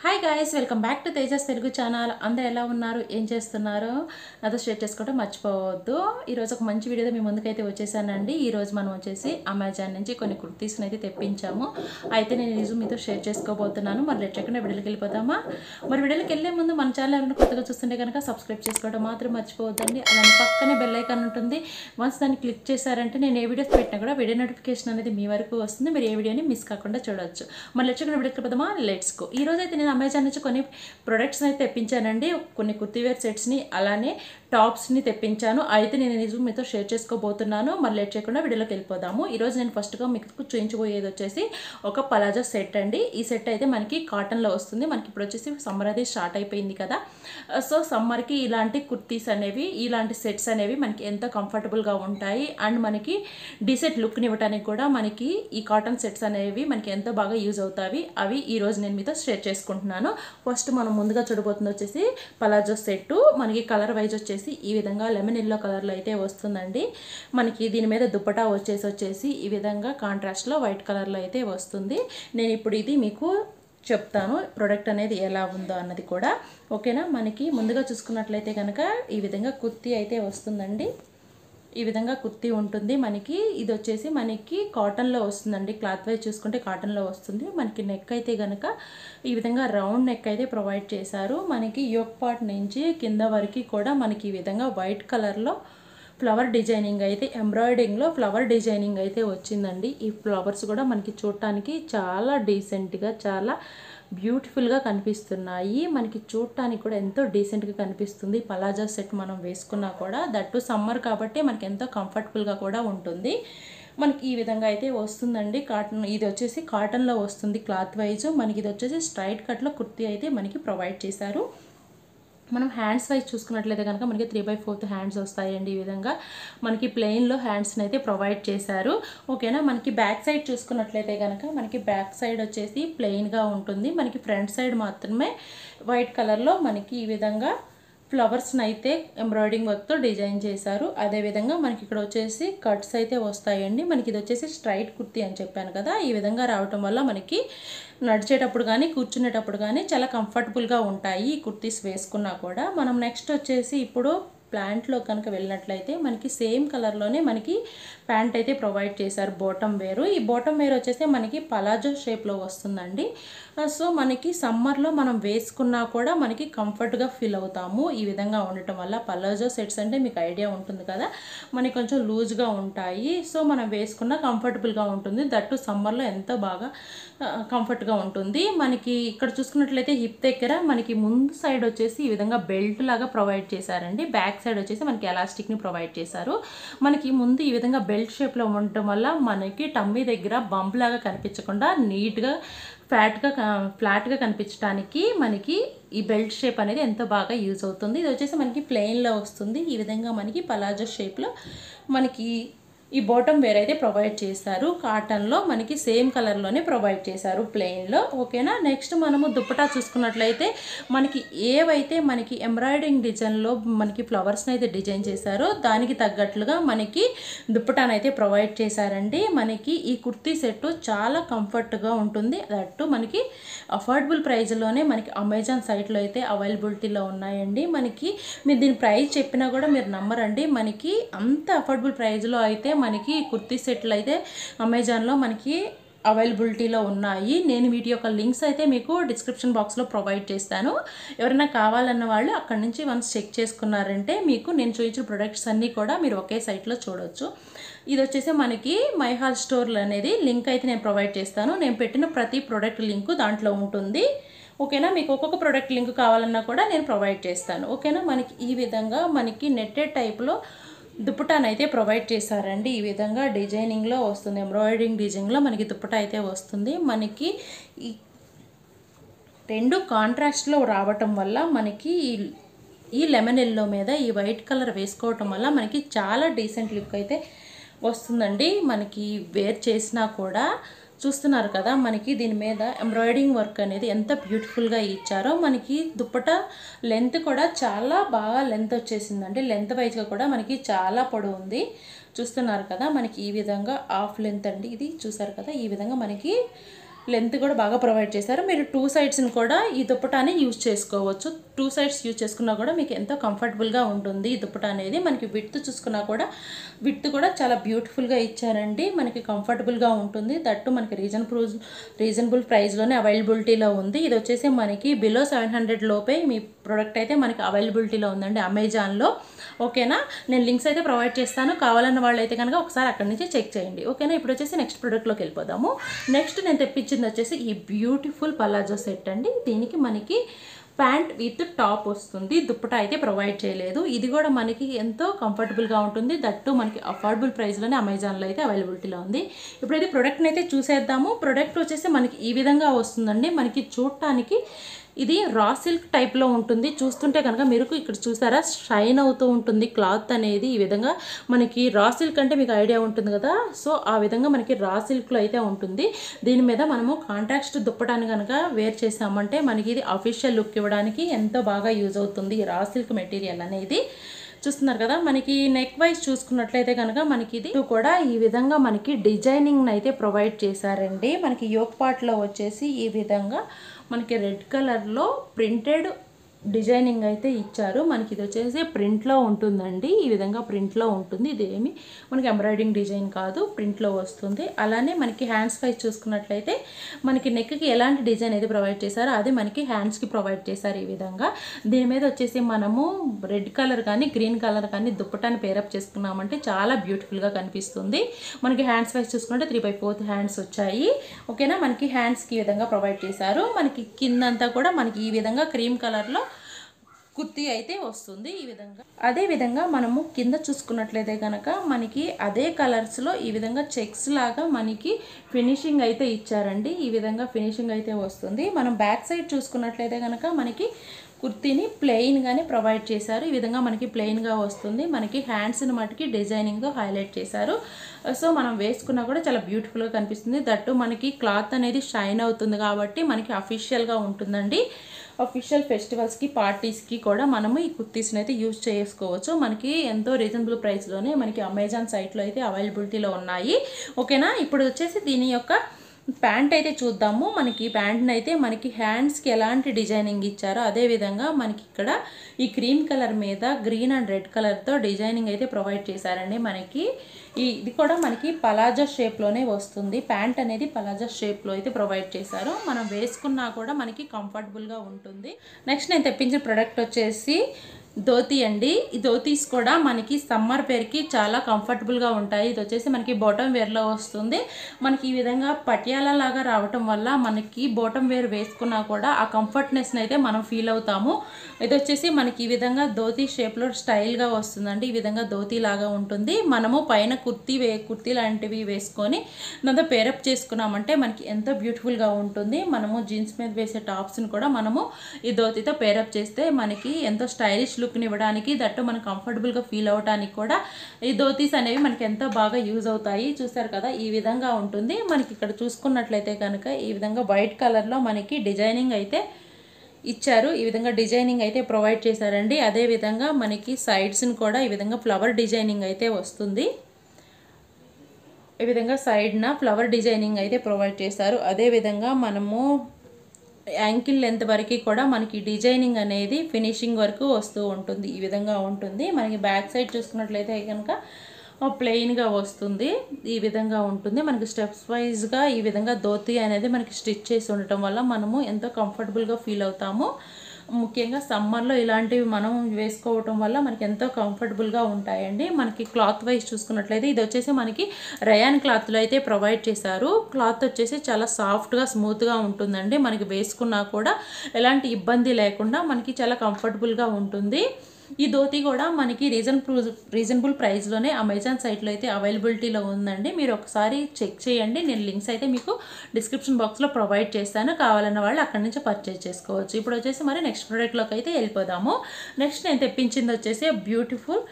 Hi guys welcome back to Tejas Telugu channel అందరూ ఎలా ఉన్నారు? ఏం చేస్తున్నారు? నాతో షేర్ చేసుకోవడం మర్చిపోవద్దు. ఈరోజు ఒక మంచి వీడియోతో మీ ముందుకైతే వచ్చేసానండి. ఈరోజు మనం వచ్చేసి అమెజాన్ నుంచి కొన్ని కుర్తీస్ని అయితే తెప్పించాము. అయితే నేను ఈరోజు మీతో షేర్ చేసుకోబోతున్నాను. మరి లెట్టకుండా వీడియోకి వెళ్ళిపోతామా? మరి వీడియోకి వెళ్ళే ముందు మన ఛానల్ ఎవరైనా కొత్తగా చూస్తుంటే కనుక సబ్స్క్రైబ్ చేసుకోవడం మాత్రం మర్చిపోవద్దండి. అలానే పక్కనే బెల్ ఐకాన్ ఉంటుంది. వన్స్ దాన్ని క్లిక్ చేశారంటే నేను ఏ వీడియోస్ పెట్టినా కూడా వీడియో నోటిఫికేషన్ అనేది మీ వరకు వస్తుంది. మీరు ఏ వీడియోని మిస్ కాకుండా చూడొచ్చు. మరి లెట్టకుండా వీడియోకి వెళ్ళిపోదామా? లెట్స్ గో ఈ రోజు అయితే నేను అమెజాన్ నుంచి కొన్ని ప్రొడక్ట్స్ అయితే తెప్పించానండి. కొన్ని కుర్తీవేర్ సెట్స్ని అలానే టాప్స్ని తెప్పించాను. అయితే నేను నిజం మీతో షేర్ చేసుకోబోతున్నాను. మరి లేట్ చేయకుండా వీడియోలోకి వెళ్ళిపోదాము. ఈరోజు నేను ఫస్ట్గా మీకు చూయించబోయేది వచ్చేసి ఒక పలాజో సెట్ అండి. ఈ సెట్ అయితే మనకి కాటన్లో వస్తుంది. మనకి ఇప్పుడు వచ్చేసి సమ్మర్ అది స్టార్ట్ అయిపోయింది కదా. సో సమ్మర్కి ఇలాంటి కుర్తీస్ అనేవి ఇలాంటి సెట్స్ అనేవి మనకి ఎంతో కంఫర్టబుల్గా ఉంటాయి. అండ్ మనకి డీసెంట్ లుక్ని ఇవ్వడానికి కూడా మనకి ఈ కాటన్ సెట్స్ అనేవి మనకి ఎంతో బాగా యూజ్ అవుతాయి అవి ఈ రోజు నేను మీతో షేర్ చేసుకుంటున్నాను. ఫస్ట్ మనం ముందుగా చూడబోతుంది వచ్చేసి పలాజో సెట్ మనకి కలర్ వైజ్ వచ్చేసి ఈ విధంగా లెమన్ ఎల్లో కలర్లో అయితే వస్తుందండి. మనకి దీని మీద దుప్పటా వచ్చేసి వచ్చేసి ఈ విధంగా కాంట్రాస్ట్లో వైట్ కలర్లో అయితే వస్తుంది. నేను ఇప్పుడు ఇది మీకు చెప్తాను ప్రోడక్ట్ అనేది ఎలా ఉందో అన్నది కూడా. ఓకేనా? మనకి ముందుగా చూసుకున్నట్లయితే కనుక ఈ విధంగా కుర్తి అయితే వస్తుందండి. ఈ విధంగా కుర్తీ ఉంటుంది. మనకి ఇది వచ్చేసి మనకి కాటన్లో వస్తుందండి. క్లాత్ వైజ్ చూసుకుంటే కాటన్లో వస్తుంది. మనకి నెక్ అయితే కనుక ఈ విధంగా రౌండ్ నెక్ అయితే ప్రొవైడ్ చేశారు. మనకి యోక్ పార్ట్ నుంచి కింద వరకు కూడా మనకి ఈ విధంగా వైట్ కలర్లో ఫ్లవర్ డిజైనింగ్ అయితే ఎంబ్రాయిడింగ్లో ఫ్లవర్ డిజైనింగ్ అయితే వచ్చిందండి. ఈ ఫ్లవర్స్ కూడా మనకి చూడటానికి చాలా డీసెంట్గా చాలా బ్యూటిఫుల్గా కనిపిస్తున్నాయి. మనకి చూడటానికి కూడా ఎంతో డీసెంట్గా కనిపిస్తుంది. పలాజా సెట్ మనం వేసుకున్నా కూడా దట్టు సమ్మర్ కాబట్టి మనకి ఎంతో కంఫర్టబుల్గా కూడా ఉంటుంది. మనకి ఈ విధంగా అయితే వస్తుందండి. కాటన్ ఇది వచ్చేసి కాటన్లో వస్తుంది క్లాత్ వైజ్. మనకి ఇది వచ్చేసి స్ట్రైట్ కట్లో కుర్తీ అయితే మనకి ప్రొవైడ్ చేశారు. మనం హ్యాండ్స్ వైజ్ చూసుకున్నట్లయితే కనుక మనకి త్రీ బై ఫోర్త్ హ్యాండ్స్ వస్తాయండి ఈ విధంగా. మనకి ప్లెయిన్లో హ్యాండ్స్ని అయితే ప్రొవైడ్ చేశారు. ఓకేనా మనకి బ్యాక్ సైడ్ చూసుకున్నట్లయితే కనుక మనకి బ్యాక్ సైడ్ వచ్చేసి ప్లెయిన్గా ఉంటుంది. మనకి ఫ్రంట్ సైడ్ మాత్రమే వైట్ కలర్లో మనకి ఈ విధంగా ఫ్లవర్స్ని అయితే ఎంబ్రాయిడింగ్ వర్క్తో డిజైన్ చేశారు. అదేవిధంగా మనకి ఇక్కడ వచ్చేసి కట్స్ అయితే వస్తాయండి. మనకి ఇది వచ్చేసి స్ట్రైట్ కుర్తీ అని చెప్పాను కదా ఈ విధంగా రావటం వల్ల మనకి నడిచేటప్పుడు కానీ కూర్చునేటప్పుడు కానీ చాలా కంఫర్టబుల్గా ఉంటాయి ఈ కుర్తీస్ వేసుకున్నా కూడా. మనం నెక్స్ట్ వచ్చేసి ఇప్పుడు ప్యాంట్లో కనుక వెళ్ళినట్లయితే మనకి సేమ్ కలర్లోనే మనకి ప్యాంట్ అయితే ప్రొవైడ్ చేశారు. బోటం వేరు. ఈ బోటం వేర్ వచ్చేసి మనకి పలాజో షేప్లో వస్తుందండి. సో మనకి సమ్మర్లో మనం వేసుకున్నా కూడా మనకి కంఫర్ట్గా ఫీల్ అవుతాము. ఈ విధంగా ఉండటం వల్ల పలాజో సెట్స్ అంటే మీకు ఐడియా ఉంటుంది కదా? మనకి కొంచెం లూజ్గా ఉంటాయి. సో మనం వేసుకున్న కంఫర్టబుల్గా ఉంటుంది. దట్టు సమ్మర్లో ఎంతో బాగా కంఫర్ట్గా ఉంటుంది. మనకి ఇక్కడ చూసుకున్నట్లయితే హిప్ దగ్గర మనకి ముందు సైడ్ వచ్చేసి ఈ విధంగా బెల్ట్ లాగా ప్రొవైడ్ చేశారండి. బ్యాక్ సైడ్ వచ్చేసి మనకి ఎలాస్టిక్ని ప్రొవైడ్ చేశారు. మనకి ముందు ఈ విధంగా బెల్ట్ షేప్లో ఉండటం వల్ల మనకి టమ్మీ దగ్గర బంప్ లాగా కనిపించకుండా నీట్గా ఫ్లాట్గా ఫ్లాట్గా కనిపించడానికి మనకి ఈ బెల్ట్ షేప్ అనేది ఎంతో బాగా యూజ్ అవుతుంది. ఇది వచ్చేసి మనకి ప్లెయిన్లో వస్తుంది. ఈ విధంగా మనకి పలాజో షేప్లో మనకి ఈ బాటమ్ వేర్ అయితే ప్రొవైడ్ చేశారు. కాటన్లో మనకి సేమ్ కలర్లోనే ప్రొవైడ్ చేశారు ప్లెయిన్లో ఓకేనా నెక్స్ట్ మనము దుప్పటా చూసుకున్నట్లయితే మనకి ఏవైతే మనకి ఎంబ్రాయిడింగ్ డిజైన్లో మనకి ఫ్లవర్స్ని అయితే డిజైన్ చేశారో దానికి తగ్గట్లుగా మనకి దుప్పటానైతే ప్రొవైడ్ చేశారండి. మనకి ఈ కుర్తీ సెట్ చాలా కంఫర్ట్గా ఉంటుంది. దట్టు మనకి అఫోర్డబుల్ ప్రైస్లోనే మనకి అమెజాన్ సైట్లో అయితే అవైలబిలిటీలో ఉన్నాయండి. మనకి మీరు దీని ప్రైస్ చెప్పినా కూడా మీరు నమ్మరండి. మనకి అంత అఫోర్డబుల్ ప్రైస్లో అయితే మనకి కుర్తీ సెట్లు అయితే అమెజాన్లో మనకి అవైలబిలిటీలో ఉన్నాయి. నేను వీటి యొక్క లింక్స్ అయితే మీకు డిస్క్రిప్షన్ బాక్స్లో ప్రొవైడ్ చేస్తాను. ఎవరైనా కావాలన్న వాళ్ళు అక్కడ నుంచి వన్స్ చెక్ చేసుకున్నారంటే మీకు నేను చూపించిన ప్రొడక్ట్స్ అన్నీ కూడా మీరు ఒకే సైట్లో చూడవచ్చు ఇది వచ్చేసి మనకి మైహాల్ స్టోర్లు అనేది లింక్ అయితే నేను ప్రొవైడ్ చేస్తాను. నేను పెట్టిన ప్రతి ప్రోడక్ట్ లింకు దాంట్లో ఉంటుంది. ఓకేనా? మీకు ఒక్కొక్క ప్రోడక్ట్ లింక్ కావాలన్నా కూడా నేను ప్రొవైడ్ చేస్తాను. ఓకేనా? మనకి ఈ విధంగా మనకి నెట్టెడ్ టైప్లో దుప్పటాను అయితే ప్రొవైడ్ చేశారండి. ఈ విధంగా డిజైనింగ్లో వస్తుంది ఎంబ్రాయిడరింగ్ డిజైన్లో మనకి దుప్పటా అయితే వస్తుంది. మనకి ఈ రెండు కాంట్రాస్ట్లో రావటం వల్ల మనకి ఈ లెమన్ ఎల్లో మీద ఈ వైట్ కలర్ వేసుకోవటం వల్ల మనకి చాలా డీసెంట్ లుక్ అయితే వస్తుందండి. మనకి వేర్ చేసినా కూడా చూస్తున్నారు కదా మనకి దీని మీద ఎంబ్రాయిడింగ్ వర్క్ అనేది ఎంత బ్యూటిఫుల్గా ఇచ్చారో మనకి దుప్పట లెంత్ కూడా చాలా బాగా లెంత్ వచ్చేసిందండి లెంత్ వైజ్గా కూడా మనకి చాలా పొడవు ఉంది. చూస్తున్నారు కదా మనకి ఈ విధంగా హాఫ్ లెంత్ అండి ఇది. చూసారు కదా ఈ విధంగా మనకి లెంత్ కూడా బాగా ప్రొవైడ్ చేశారు. మీరు టూ సైడ్స్ని కూడా ఈ దుప్పటాని యూజ్ చేసుకోవచ్చు. టూ సైడ్స్ యూజ్ చేసుకున్నా కూడా మీకు ఎంతో కంఫర్టబుల్గా ఉంటుంది ఈ దుప్పట అనేది. మనకి విత్ చూసుకున్నా కూడా విత్ కూడా చాలా బ్యూటిఫుల్గా ఇచ్చారండి. మనకి కంఫర్టబుల్గా ఉంటుంది. దట్టు మనకి రీజన్ ప్రూజ్ రీజనబుల్ ప్రైస్లోనే అవైలబిలిటీలో ఉంది. ఇది వచ్చేసి మనకి బిలో సెవెన్ హండ్రెడ్ లోపే మీ ప్రోడక్ట్ అయితే మనకి అవైలబిలిటీలో ఉందండి అమెజాన్లో. ఓకేనా? నేను లింక్స్ అయితే ప్రొవైడ్ చేస్తాను. కావాలన్న వాళ్ళు అయితే కనుక ఒకసారి అక్కడి నుంచి చెక్ చేయండి. ఓకేనా? ఇప్పుడు వచ్చేసి నెక్స్ట్ ప్రోడక్ట్లోకి వెళ్ళిపోదాము. నెక్స్ట్ నేను తెప్పించింది వచ్చేసి ఈ బ్యూటిఫుల్ పలాజో సెట్ అండి. దీనికి మనకి ప్యాంట్ విత్ టాప్ వస్తుంది. దుప్పట అయితే ప్రొవైడ్ చేయలేదు. ఇది కూడా మనకి ఎంతో కంఫర్టబుల్గా ఉంటుంది. దట్టు మనకి అఫోర్డబుల్ ప్రైస్లోనే అమెజాన్లో అయితే అవైలబిలిటీలో ఉంది. ఇప్పుడైతే ప్రోడక్ట్ని అయితే చూసేద్దాము. ప్రోడక్ట్ వచ్చేసి మనకి ఈ విధంగా వస్తుందండి. మనకి చూడటానికి ఇది రా సిల్క్ టైప్లో ఉంటుంది. చూస్తుంటే కనుక మీరు ఇక్కడ చూసారా? షైన్ అవుతూ ఉంటుంది క్లాత్ అనేది. ఈ విధంగా మనకి రా సిల్క్ అంటే మీకు ఐడియా ఉంటుంది కదా? సో ఆ విధంగా మనకి రా సిల్క్లో అయితే ఉంటుంది. దీని మీద మనము కాంట్రాక్ట్ దుప్పటాన్ని కనుక వేర్ చేసామంటే మనకి ఇది అఫీషియల్ లుక్ ఇవ్వడానికి ఎంతో బాగా యూజ్ అవుతుంది ఈ రా సిల్క్ మెటీరియల్ అనేది. చూస్తున్నారు కదా మనకి నెక్ వైజ్ చూసుకున్నట్లయితే కనుక మనకి ఇది కూడా ఈ విధంగా మనకి డిజైనింగ్ అయితే ప్రొవైడ్ చేశారండి. మనకి యోక్ పార్ట్లో వచ్చేసి ఈ విధంగా మనకి రెడ్ కలర్లో ప్రింటెడ్ డిజైనింగ్ అయితే ఇచ్చారు. మనకి ఇది వచ్చేసి ప్రింట్లో ఉంటుందండి. ఈ విధంగా ప్రింట్లో ఉంటుంది. ఇదేమి మనకి ఎంబ్రాయిడింగ్ డిజైన్ కాదు. ప్రింట్లో వస్తుంది. అలానే మనకి హ్యాండ్స్ వైజ్ చూసుకున్నట్లయితే మనకి నెక్కి ఎలాంటి డిజైన్ అయితే ప్రొవైడ్ చేశారో అది మనకి హ్యాండ్స్కి ప్రొవైడ్ చేశారు ఈ విధంగా. దీని మీద వచ్చేసి మనము రెడ్ కలర్ కానీ గ్రీన్ కలర్ కానీ దుప్పటాన్ని పేరప్ చేసుకున్నామంటే చాలా బ్యూటిఫుల్గా కనిపిస్తుంది. మనకి హ్యాండ్స్ వైజ్ చూసుకుంటే త్రీ బై ఫోర్త్ హ్యాండ్స్ వచ్చాయి. ఓకేనా? మనకి హ్యాండ్స్కి ఈ విధంగా ప్రొవైడ్ చేశారు. మనకి కిందంతా కూడా మనకి ఈ విధంగా క్రీమ్ కలర్లో కుర్తీ అయితే వస్తుంది ఈ విధంగా. అదే విధంగా మనము కింద చూసుకున్నట్లయితే కనుక మనకి అదే కలర్స్లో ఈ విధంగా చెక్స్ లాగా మనకి ఫినిషింగ్ అయితే ఇచ్చారండి. ఈ విధంగా ఫినిషింగ్ అయితే వస్తుంది. మనం బ్యాక్ సైడ్ చూసుకున్నట్లయితే కనుక మనకి కుర్తీని ప్లెయిన్గానే ప్రొవైడ్ చేశారు. ఈ విధంగా మనకి ప్లెయిన్గా వస్తుంది. మనకి హ్యాండ్స్ని మటుకి డిజైనింగ్తో హైలైట్ చేశారు. సో మనం వేసుకున్నా కూడా చాలా బ్యూటిఫుల్గా కనిపిస్తుంది. దట్టు మనకి క్లాత్ అనేది షైన్ అవుతుంది కాబట్టి మనకి అఫీషియల్గా ఉంటుందండి. అఫీషియల్ ఫెస్టివల్స్కి పార్టీస్కి కూడా మనము ఈ కుర్తీస్ని అయితే యూజ్ చేసుకోవచ్చు. మనకి ఎంతో రీజనబుల్ ప్రైస్లోనే మనకి అమెజాన్ సైట్లో అయితే అవైలబిలిటీలో ఉన్నాయి. ఓకేనా ఇప్పుడు వచ్చేసి దీని యొక్క ప్యాంట్ అయితే చూద్దాము. మనకి ప్యాంట్ని అయితే మనకి హ్యాండ్స్కి ఎలాంటి డిజైనింగ్ ఇచ్చారో అదే విధంగా మనకి ఇక్కడ ఈ క్రీమ్ కలర్ మీద గ్రీన్ అండ్ రెడ్ కలర్తో డిజైనింగ్ అయితే ప్రొవైడ్ చేశారండి మనకి. ఈ ఇది కూడా మనకి పలాజా షేప్లోనే వస్తుంది. ప్యాంట్ అనేది పలాజా షేప్లో అయితే ప్రొవైడ్ చేశారు. మనం వేసుకున్నా కూడా మనకి కంఫర్టబుల్గా ఉంటుంది. నెక్స్ట్ నేను తెప్పించిన ప్రోడక్ట్ వచ్చేసి ధోతి అండి. ఈ ధోతీస్ కూడా మనకి సమ్మర్ పేరుకి చాలా కంఫర్టబుల్గా ఉంటాయి. ఇది వచ్చేసి మనకి బాటమ్ వేర్లో వస్తుంది. మనకి ఈ విధంగా పటియాలా లాగా రావటం వల్ల మనకి బాటమ్ వేర్ వేసుకున్నా కూడా ఆ కంఫర్ట్నెస్ని అయితే మనం ఫీల్ అవుతాము. ఇది వచ్చేసి మనకి ఈ విధంగా ధోతి షేప్లో స్టైల్గా వస్తుందండి. ఈ విధంగా ధోతి లాగా ఉంటుంది. మనము పైన కుర్తీ వే కుర్తీ లాంటివి వేసుకొని దాంతో పేరప్ చేసుకున్నామంటే మనకి ఎంతో బ్యూటిఫుల్గా ఉంటుంది. మనము జీన్స్ మీద వేసే టాప్స్ని కూడా మనము ఈ ధోతితో పేరప్ చేస్తే మనకి ఎంతో స్టైలిష్ లుక్ని ఇవ్వడానికి దట్టు మనం కంఫర్టబుల్గా ఫీల్ అవ్వడానికి కూడా ఈ ధోతీస్ అనేవి మనకి ఎంతో బాగా యూజ్ అవుతాయి. చూసారు కదా ఈ విధంగా ఉంటుంది. మనకి ఇక్కడ చూసుకున్నట్లయితే కనుక ఈ విధంగా వైట్ కలర్లో మనకి డిజైనింగ్ అయితే ఇచ్చారు. ఈ విధంగా డిజైనింగ్ అయితే ప్రొవైడ్ చేశారండి. అదే విధంగా మనకి సైడ్స్ని కూడా ఈ విధంగా ఫ్లవర్ డిజైనింగ్ అయితే వస్తుంది. ఈ విధంగా సైడ్న ఫ్లవర్ డిజైనింగ్ అయితే ప్రొవైడ్ చేశారు. అదే విధంగా మనము యాంకిల్ లెంత్ వరకు కూడా మనకి డిజైనింగ్ అనేది ఫినిషింగ్ వరకు వస్తూ ఉంటుంది. ఈ విధంగా ఉంటుంది. మనకి బ్యాక్ సైడ్ చూసుకున్నట్లయితే కనుక ప్లెయిన్గా వస్తుంది. ఈ విధంగా ఉంటుంది. మనకి స్టెప్స్ వైజ్గా ఈ విధంగా ధోతి అనేది మనకి స్టిచ్ చేసి ఉండటం వల్ల మనము ఎంతో కంఫర్టబుల్గా ఫీల్ అవుతాము. ముఖ్యంగా సమ్మర్లో ఇలాంటివి మనం వేసుకోవటం వల్ల మనకి ఎంతో కంఫర్టబుల్గా ఉంటాయండి. మనకి క్లాత్ వైజ్ చూసుకున్నట్లయితే ఇది వచ్చేసి మనకి రయాన్ క్లాత్లో అయితే ప్రొవైడ్ చేశారు. క్లాత్ వచ్చేసి చాలా సాఫ్ట్గా స్మూత్గా ఉంటుందండి. మనకి వేసుకున్నా కూడా ఎలాంటి ఇబ్బంది లేకుండా మనకి చాలా కంఫర్టబుల్గా ఉంటుంది. ఈ ధోతి కూడా మనకి రీజన్ రీజనబుల్ ప్రైస్లోనే అమెజాన్ సైట్లో అయితే అవైలబిలిటీలో ఉందండి. మీరు ఒకసారి చెక్ చేయండి. నేను లింక్స్ అయితే మీకు డిస్క్రిప్షన్ బాక్స్లో ప్రొవైడ్ చేస్తాను. కావాలన్న వాళ్ళు అక్కడి నుంచి పర్చేజ్ చేసుకోవచ్చు. ఇప్పుడు వచ్చేసి మరి నెక్స్ట్ ప్రోడక్ట్లోకి అయితే వెళ్ళిపోదాము. నెక్స్ట్ నేను తెప్పించింది వచ్చేసి బ్యూటిఫుల్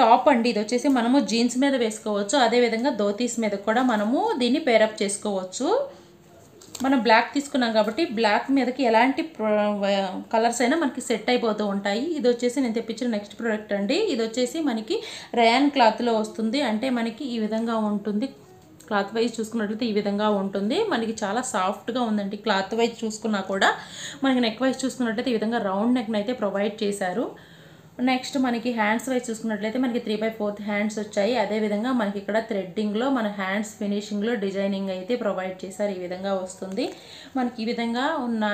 టాప్ అండి. ఇది వచ్చేసి మనము జీన్స్ మీద వేసుకోవచ్చు. అదేవిధంగా ధోతీస్ మీద కూడా మనము దీన్ని పేరప్ చేసుకోవచ్చు. మనం బ్లాక్ తీసుకున్నాం కాబట్టి బ్లాక్ మీదకి ఎలాంటి కలర్స్ అయినా మనకి సెట్ అయిపోతూ ఉంటాయి. ఇది వచ్చేసి నేను తెప్పించిన నెక్స్ట్ ప్రోడక్ట్ అండి. ఇది వచ్చేసి మనకి రయాన్ క్లాత్లో వస్తుంది. అంటే మనకి ఈ విధంగా ఉంటుంది. క్లాత్ వైజ్ చూసుకున్నట్లయితే ఈ విధంగా ఉంటుంది. మనకి చాలా సాఫ్ట్గా ఉందండి క్లాత్ వైజ్ చూసుకున్నా కూడా. మనకి నెక్ వైజ్ చూసుకున్నట్లయితే ఈ విధంగా రౌండ్ నెక్ని అయితే ప్రొవైడ్ చేశారు. నెక్స్ట్ మనకి హ్యాండ్స్ వైజ్ చూసుకున్నట్లయితే మనకి త్రీ బై ఫోర్త్ హ్యాండ్స్ వచ్చాయి. అదేవిధంగా మనకి ఇక్కడ థ్రెడ్డింగ్లో మన హ్యాండ్స్ ఫినిషింగ్లో డిజైనింగ్ అయితే ప్రొవైడ్ చేశారు. ఈ విధంగా వస్తుంది. మనకి ఈ విధంగా ఉన్న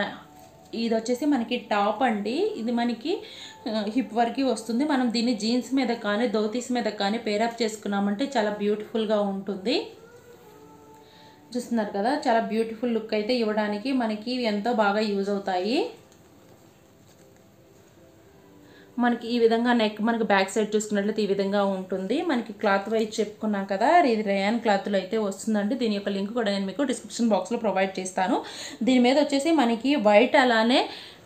ఇది వచ్చేసి మనకి టాప్ అండి. ఇది మనకి హిప్ వరకు వస్తుంది. మనం దీన్ని జీన్స్ మీద కానీ ధోతీస్ మీద కానీ పేరప్ చేసుకున్నామంటే చాలా బ్యూటిఫుల్గా ఉంటుంది. చూస్తున్నారు కదా? చాలా బ్యూటిఫుల్ లుక్ అయితే ఇవ్వడానికి మనకి ఎంతో బాగా యూజ్ అవుతాయి. మనకి ఈ విధంగా నెక్ మనకి బ్యాక్ సైడ్ చూసుకున్నట్లయితే ఈ విధంగా ఉంటుంది. మనకి క్లాత్ వైజ్ చెప్పుకున్నాం కదా ఇది రేయాన్ క్లాత్లో అయితే వస్తుందండి. దీని యొక్క లింక్ కూడా నేను మీకు డిస్క్రిప్షన్ బాక్స్లో ప్రొవైడ్ చేస్తాను. దీని మీద వచ్చేసి మనకి వైట్ అలానే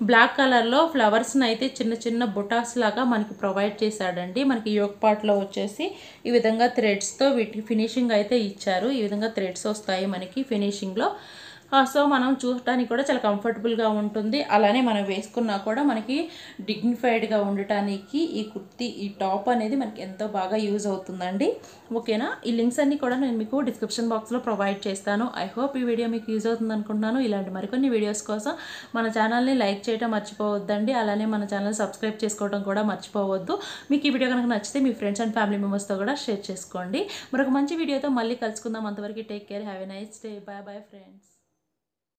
బ్లాక్ కలర్లో ఫ్లవర్స్ని అయితే చిన్న చిన్న బుటాస్ లాగా మనకి ప్రొవైడ్ చేశాడండి. మనకి యోగ్ పార్ట్లో వచ్చేసి ఈ విధంగా థ్రెడ్స్తో వీటికి ఫినిషింగ్ అయితే ఇచ్చారు. ఈ విధంగా థ్రెడ్స్ వస్తాయి మనకి ఫినిషింగ్లో సో మనం చూడటానికి కూడా చాలా కంఫర్టబుల్గా ఉంటుంది. అలానే మనం వేసుకున్నా కూడా మనకి డిగ్నిఫైడ్గా ఉండటానికి ఈ కుర్తీ ఈ టాప్ అనేది మనకి ఎంతో బాగా యూజ్ అవుతుందండి. ఓకేనా ఈ లింక్స్ అన్నీ కూడా నేను మీకు డిస్క్రిప్షన్ బాక్స్లో ప్రొవైడ్ చేస్తాను. ఐ హోప్ ఈ వీడియో మీకు యూజ్ అవుతుంది అనుకుంటున్నాను. ఇలాంటి మరికొన్ని వీడియోస్ కోసం మన ఛానల్ని లైక్ చేయడం మర్చిపోవద్దండి. అలానే మన ఛానల్ సబ్స్క్రైబ్ చేసుకోవడం కూడా మర్చిపోవద్దు. మీకు ఈ వీడియో కనుక నచ్చితే మీ ఫ్రెండ్స్ అండ్ ఫ్యామిలీ మెంబర్స్తో కూడా షేర్ చేసుకోండి. మరొక మంచి వీడియోతో మళ్ళీ కలుసుకుందాం. అంతవరకు take care have a nice day bye bye friends